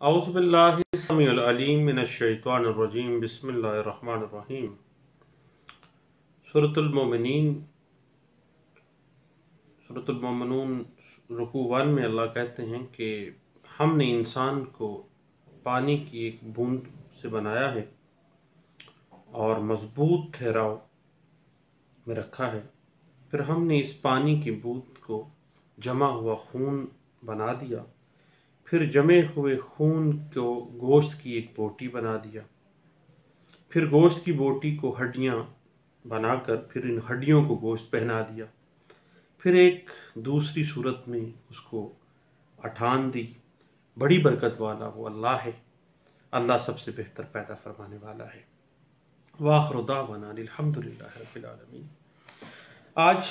अज़बिल्लिमिनशैतवानरजीम बसमीम सूरतुलमोमिनीन सूरतुलमोमिनून रुकू वन में अल्लाह कहते हैं कि हमने इंसान को पानी की एक बूंद से बनाया है और मज़बूत ठहराव में रखा है। फिर हमने इस पानी की बूंद को जमा हुआ खून बना दिया। फिर जमे हुए खून को गोश्त की एक बोटी बना दिया। फिर गोश्त की बोटी को हड्डियाँ बनाकर फिर इन हड्डियों को गोश्त पहना दिया। फिर एक दूसरी सूरत में उसको अठान दी। बड़ी बरकत वाला वो अल्लाह है। अल्लाह सबसे बेहतर पैदा फरमाने वाला है। वाहरुदावाना अलहमदिल्लाबीन आज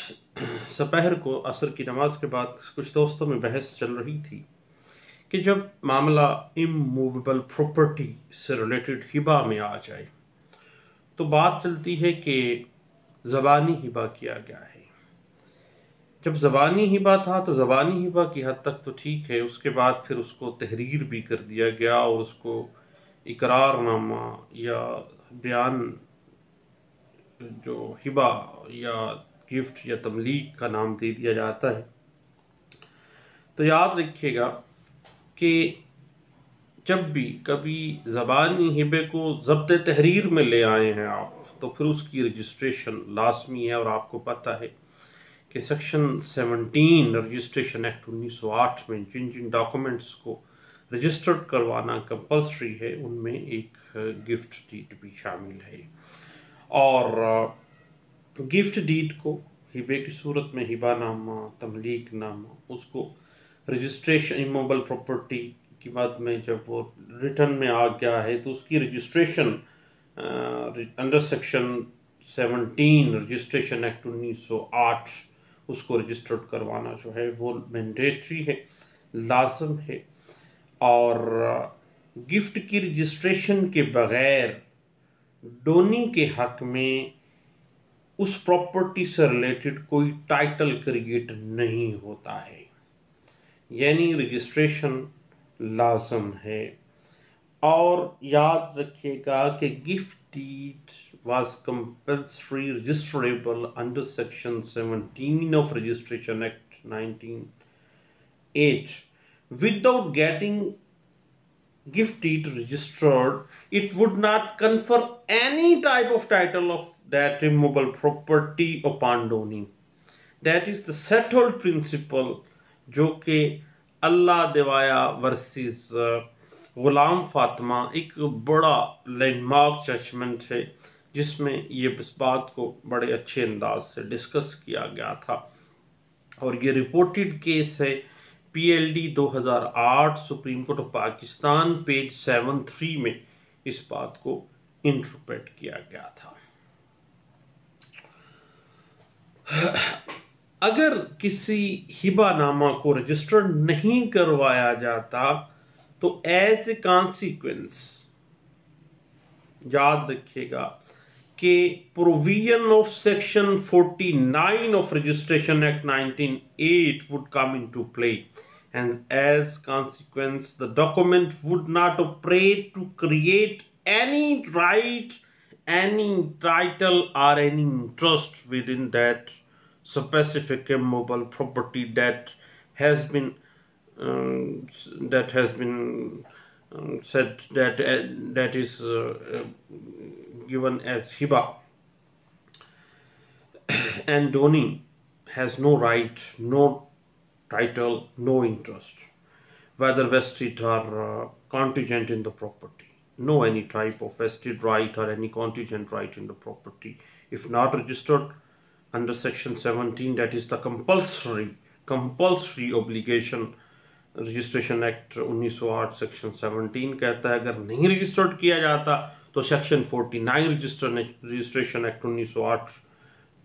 सपहर को असर की नमाज़ के बाद कुछ दोस्तों में बहस चल रही थी। कि जब मामला इमूवेबल प्रॉपर्टी से रिलेटेड हिबा में आ जाए तो बात चलती है कि ज़बानी हिबा किया गया है। जब ज़बानी हिबा था तो ज़बानी हिबा की हद तक तो ठीक है, उसके बाद फिर उसको तहरीर भी कर दिया गया और उसको इकरारनामा या बयान, जो हिबा या गिफ्ट या तमलीग का नाम दे दिया जाता है। तो याद रखिएगा कि जब भी कभी ज़बानी हिबे को जब्त तहरीर में ले आए हैं आप तो फिर उसकी रजिस्ट्रेशन लाजमी है और आपको पता है कि सेक्शन 17 रजिस्ट्रेशन एक्ट 1908 में जिन जिन डॉक्यूमेंट्स को रजिस्टर्ड करवाना कंपलसरी है, उनमें एक गिफ्ट डीड भी शामिल है। और गिफ्ट डीड को हिबे की सूरत में हिबा नामा तमलीक नामा उसको रजिस्ट्रेशन इमोबल प्रॉपर्टी की बाद में जब वो रिटर्न में आ गया है तो उसकी registration under section 17 registration act 1908 उसको रजिस्टर्ड करवाना जो है, वो मैंडेटरी है, लाजम है। और गिफ्ट की रजिस्ट्रेशन के बगैर डोनी के हक में उस प्रॉपर्टी से रिलेटेड कोई टाइटल क्रिएट नहीं होता है। यानी रजिस्ट्रेशन लाजम है। और याद रखिएगा कि gift deed was compulsory registrable under section 17 of registration act 198 without getting gift deed registered it would not confer any type of title of that immovable property upon donee that is the settled principle जो कि अल्लाह दिवाया versus ग़ुलाम फातिमा, एक बड़ा landmark judgement है, जिसमें ये इस बात को बड़े अच्छे अंदाज से डिस्कस किया गया था। और ये रिपोर्टेड केस है PLD 2008 Supreme Court of Pakistan page seven three में इस बात को इंटरप्रेट किया गया था। अगर किसी हिबा नामा को रजिस्टर नहीं करवाया जाता तो एज ए कॉन्सिक्वेंस याद रखिएगा कि provision of section 49 of registration act 198 would come into play and as consequence the document would not operate to create any right any title or any interest within that specific immobile property that has been um, that has been um, said that uh, that is uh, given as hiba and doni has no right, no title, no interest, whether vested or uh, contingent in the property. No any type of vested right or any contingent right in the property. If not registered under section 17, that is the compulsory, compulsory obligation registration act 1908 section 17 कहता है अगर नहीं registered किया जाता तो section 49 register registration act 1908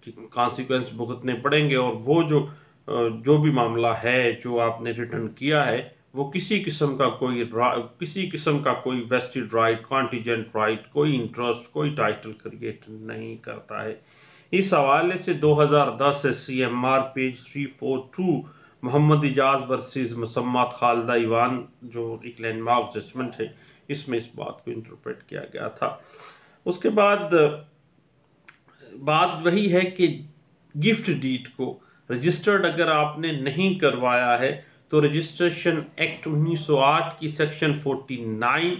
की consequence भुगतने पड़ेंगे और वो जो जो भी मामला है जो आपने रिटर्न किया है वो किसी किस्म का कोई किसी किस्म का कोई वेस्टेड राइट कॉन्टीजेंट राइट कोई इंटरेस्ट कोई टाइटल क्रिएट नहीं करता है। इस हवाले से 2010 से C M R page three four two Mohammad Ijaz versus मसम्मत Khalda ईवान जो एक लैंडमार्क जजमेंट है, इसमें इस बात को इंटरप्रेट किया गया था। उसके बाद, बात वही है कि गिफ्ट डीट को रजिस्टर्ड अगर आपने नहीं करवाया है तो रजिस्ट्रेशन एक्ट 1908 की सेक्शन 49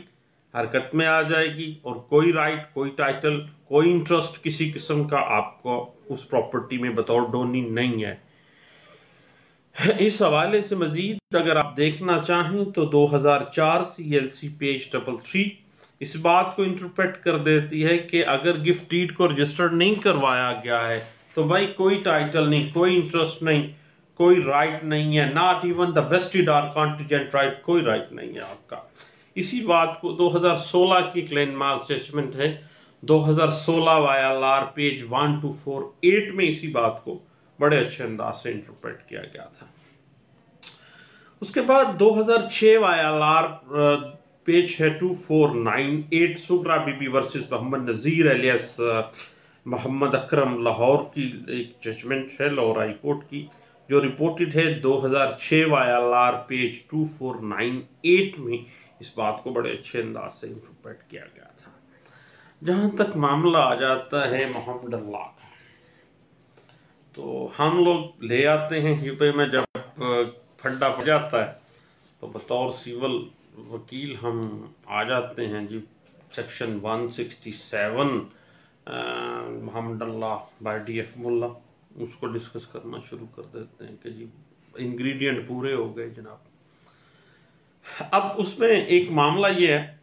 हरकत में आ जाएगी और कोई राइट कोई टाइटल कोई इंटरेस्ट किसी किस्म का आपको उस प्रॉपर्टी में बतौर डोनी नहीं है। इस हवाले से मजीद अगर आप देखना चाहें तो 2004 C L C page double three इस बात को इंटरप्रेट कर देती है कि अगर गिफ्ट डीड को रजिस्टर्ड नहीं करवाया गया है तो भाई कोई टाइटल नहीं, कोई इंटरेस्ट नहीं, कोई राइट नहीं है not even the vested or contingent right कोई राइट नहीं है आपका। इसी बात को 2016 की क्लेन मार्क जजमेंट है। 2016 YLR page one two four eight में इसी बात को बड़े अच्छे अंदाज से इंटरप्रेट किया गया था। उसके बाद 2006 वाया लार पेज है two four nine eight Sughra Bibi versus Mohammad Nazir alias Mohammad Akram Lahore की एक जजमेंट है, लाहौर हाई कोर्ट की, जो रिपोर्टेड है। 2006 वाया लार पेज 2498 में इस बात को बड़े अच्छे अंदाज से इंटरप्रेट किया गया था। जहाँ तक मामला आ जाता है मोहम्मद अल्लाह का तो हम लोग ले आते हैं यूपी में जब फड्डा पड़ जाता है तो बतौर सिविल वकील हम आ जाते हैं जी, section 167 Mohammad Allah by D F Mulla. उसको डिस्कस करना शुरू कर देते हैं कि जी, इंग्रेडिएंट पूरे हो गए जनाब। अब उसमें एक मामला ये है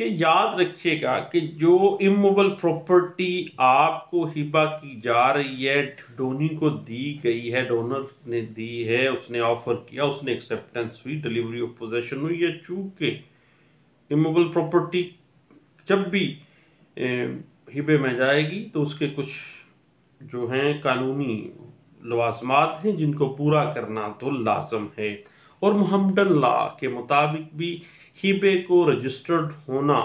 कि याद रखिएगा कि जो इमूवल प्रॉपर्टी आपको हिबा की जा रही है डोनी को दी गई है डोनर ने दी है, उसने ऑफ़र किया, उसने एक्सेप्टेंस हुई डिलीवरी ऑफ़ पोजेशन हुई है चूँकि इमूवल प्रॉपर्टी जब भी हिबे में जाएगी तो उसके कुछ जो हैं कानूनी लवाजमात हैं जिनको पूरा करना तो लाजम है। और मोहम्मदन ला के मुताबिक भी हिबे को रजिस्टर्ड होना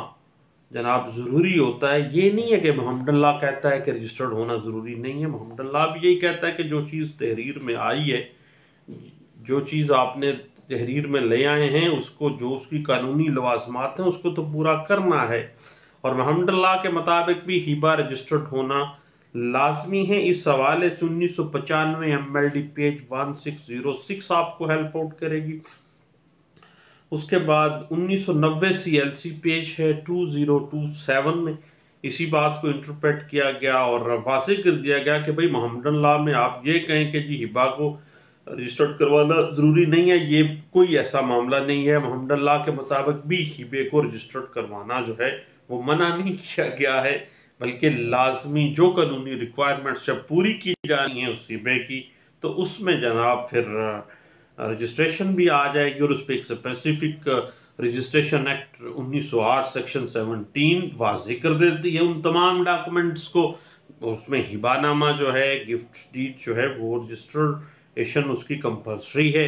जनाब ज़रूरी होता है। ये नहीं है कि मोहम्मद अल्लाह कहता है कि रजिस्टर्ड होना ज़रूरी नहीं है। मोहम्मद अल्लाह भी यही कहता है कि जो चीज़ तहरीर में आई है, जो चीज़ आपने तहरीर में ले आए हैं, उसको जो उसकी कानूनी लवाजमात हैं, उसको तो पूरा करना है। और मोहम्मद अल्लाह के मुताबिक भी हिबा रजिस्टर्ड होना लाजमी है इस हवाले से उन्नीस सौ पचानवे M L D page one six zero six आपको हेल्प आउट करेगी। उसके बाद 1990 सीएलसी पेज है 2027 में। इसी बात को इंटरप्रेट किया गया और वाजे कर दिया गया कि भाई मोहम्मद ला में आप ये कहें कि जी हिबा को रजिस्टर्ड करवाना ज़रूरी नहीं है, ये कोई ऐसा मामला नहीं है। मोहम्मद ला के मुताबिक भी हिबे को रजिस्टर्ड करवाना जो है, वो मना नहीं किया गया है। बल्कि लाजमी जो कानूनी रिक्वायरमेंट्स जब पूरी की जानी है उस हिबे की तो उसमें जनाब फिर रजिस्ट्रेशन भी आ जाएगी और उस पर एक स्पेसिफिक रजिस्ट्रेशन एक्ट 1908 सेक्शन 17 वाजे कर देती है उन तमाम डॉक्यूमेंट्स को। उसमें हिबानामा जो है गिफ्ट डीड जो है, वो रजिस्ट्रेशन उसकी कंपलसरी है।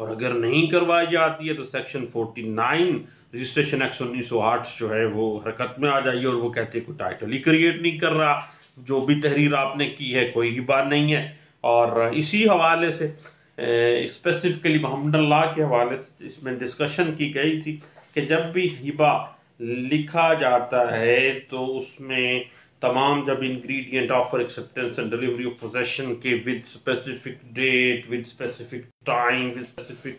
और अगर नहीं करवाई जाती है तो सेक्शन 49 रजिस्ट्रेशन एक्ट 1908 जो है वो हरकत में आ जाइए और वो कहते हैं कोई टाइटल ही क्रिएट नहीं कर रहा। जो भी तहरीर आपने की है, कोई हिबा नहीं है। और इसी हवाले से स्पेसिफिकली मोहम्मद अल्लाह के हवाले से इसमें डिस्कशन की गई थी कि जब भी हिबा लिखा जाता है तो उसमें तमाम जब ingredient offer acceptance and delivery of possession के with specific date with specific time with specific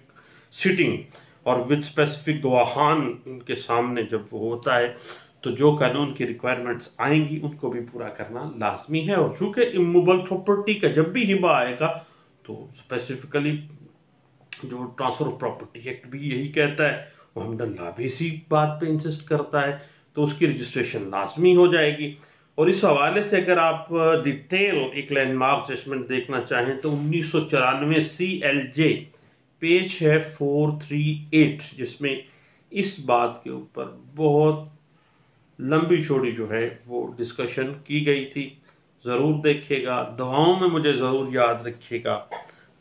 sitting और विद स्पेसिफिक गवाहान उनके सामने जब वो होता है तो जो कानून की रिक्वायरमेंट्स आएँगी, उनको भी पूरा करना लाजमी है। और चूँकि इमूबल प्रॉपर्टी का जब भी हिबा आएगा तो स्पेसिफिकली जो ट्रांसफ़र ऑफ़ प्रॉपर्टी एक्ट भी यही कहता है मोहम्मद अल्लाह भी इसी बात पे इंसिस्ट करता है तो उसकी रजिस्ट्रेशन लाजमी हो जाएगी। और इस हवाले से अगर आप डिटेल एक लैंडमार्क जजमेंट देखना चाहें तो उन्नीस सौ चौरानवे सी एल जे पेज है फोर थ्री एट, जिसमें इस बात के ऊपर बहुत लंबी चौड़ी जो है वो डिस्कशन की गई थी। ज़रूर देखिएगा। दुआओं में मुझे ज़रूर याद रखिएगा।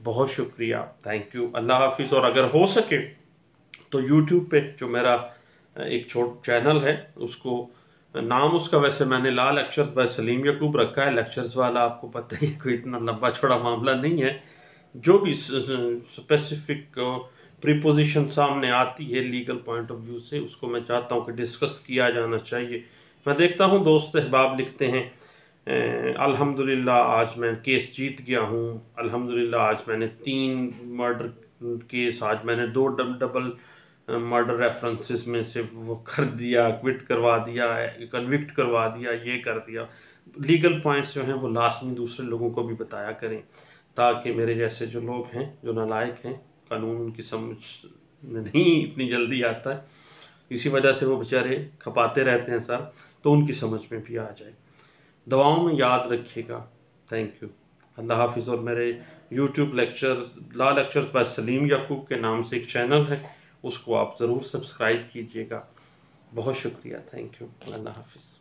बहुत शुक्रिया। थैंक यू अल्लाह हाफिज़। और अगर हो सके तो यूट्यूब पे जो मेरा एक छोट चैनल है, उसको नाम उसका वैसे मैंने law lectures by Salim Yakub रखा है। लेक्चर्स वाला आपको पता ही कोई इतना लंबा छोड़ा मामला नहीं है। जो भी स्पेसिफिक प्रीपोजिशन सामने आती है लीगल पॉइंट ऑफ़ व्यू से, उसको मैं चाहता हूँ कि डिस्कस किया जाना चाहिए। मैं देखता हूँ दोस्त अहबाब लिखते हैं अल्हम्दुलिल्लाह, आज मैं केस जीत गया हूँ। अल्हम्दुलिल्लाह, आज मैंने तीन मर्डर केस आज मैंने दो डब डबल मर्डर रेफरेंसेस में से वो कर दिया क्विट करवा दिया कन्विक्ट करवा दिया, ये कर दिया। लीगल पॉइंट्स जो हैं वो लाजमी दूसरे लोगों को भी बताया करें। ताकि मेरे जैसे जो लोग हैं, जो नालायक हैं, कानून उनकी समझ में नहीं इतनी जल्दी आता है। इसी वजह से वो बेचारे खपाते रहते हैं सर तो उनकी समझ में भी आ जाए। दवाओं में याद रखिएगा। थैंक यू अल्लाह हाफिज़। और मेरे YouTube lecture law lectures by Salim Yakub के नाम से एक चैनल है, उसको आप ज़रूर सब्सक्राइब कीजिएगा। बहुत शुक्रिया। थैंक यू अल्लाह हाफिज़।